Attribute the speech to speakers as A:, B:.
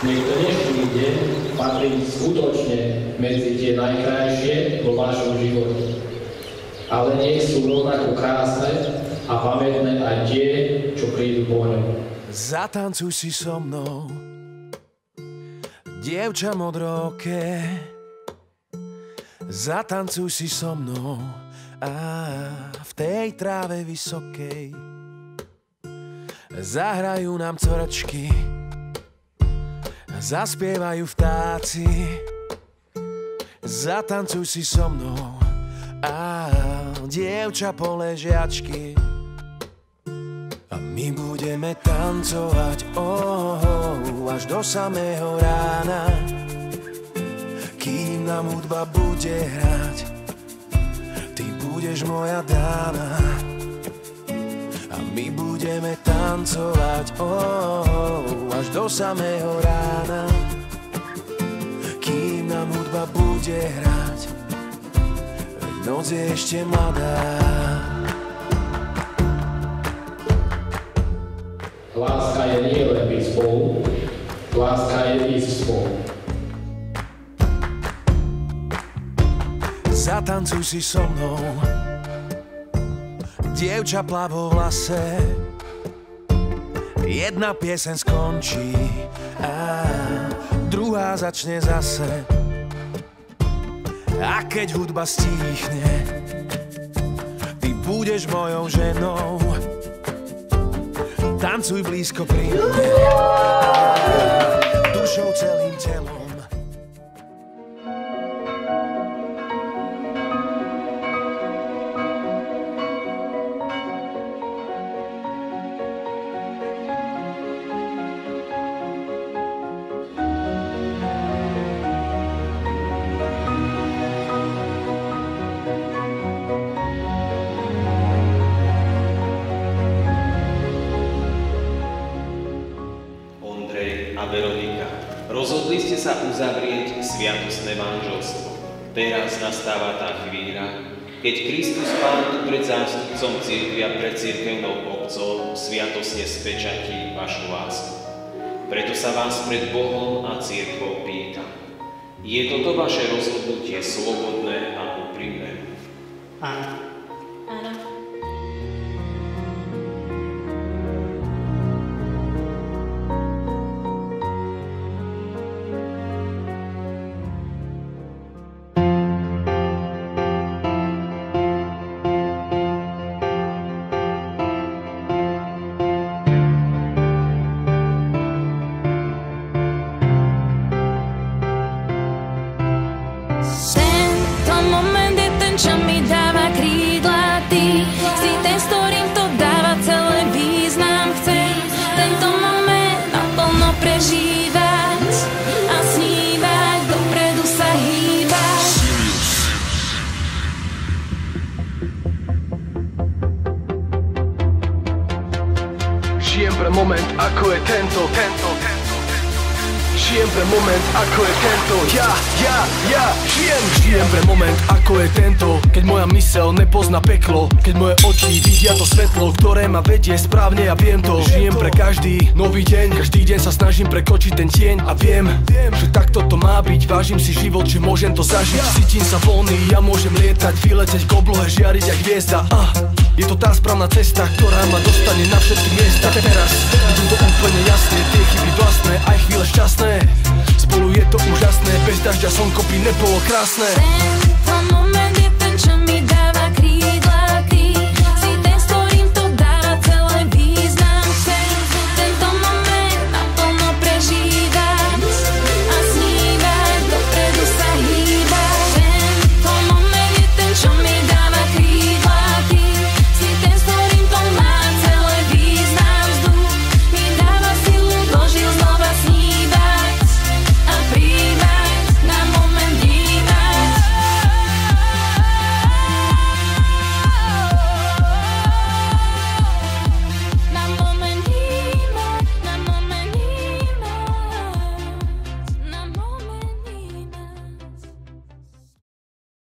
A: Nech dnešný deň patrí skutočne medzi tie najkrajšie vo vašom živote. Ale nech sú rovnako krásne a pamätné aj tie, čo prídu po ňom.
B: Zatancuj si so mnou, dievča modroké. Zatancuj si so mnou a v tej tráve vysokej zahrajú nám corčky, zaspievajú vtáci. Zatancuj si so mnou a dievča poležiačky. A my budeme tancovať oh, oh, až do samého rána kým nám hudba bude hrať. Ty budeš moja dáma a my budeme tancovať oh, oh, až do samého rána. Kým nám hudba bude hrať, veď noc je ešte mladá.
A: Láska je nie len byť spolu, láska je ísť spolu.
B: Zatancuj si so mnou Dievča plav vo vlase Jedna piesen skončí A druhá začne zase. A keď hudba stíchne Ty budeš mojou ženou. Tancuj blízko pri mne Dušou celým telom
C: sviatostné manželstvo. Teraz nastáva tá chvíľa, keď Kristus Pán tu pred zástupcom církvy a pred církevnou obcov sviatosne spečatí vašu lásku. Preto sa vás pred Bohom a církvou pýtam. Je toto vaše rozhodnutie slobodné a úprimné?
D: Áno.
B: Žijem pre moment ako je tento, tento, tento vedie správne a viem to. Žijem pre každý nový deň Každý deň sa snažím prekočiť ten tieň A viem, že takto to má byť. Vážim si život, že môžem to zažiť. Cítim sa voľný, ja môžem lietať Vyleteť k oblohe, žiariť jak hviezda. Uh, Je to tá správna cesta, ktorá ma dostane na všetky miesta. Teraz vidím to úplne jasne Tie chyby vlastné, aj chvíle šťastné Spolu je to úžasné Bez dažďa slnko by nebolo krásne.
E: Moment